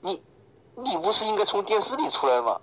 你你不是应该从电视里出来吗？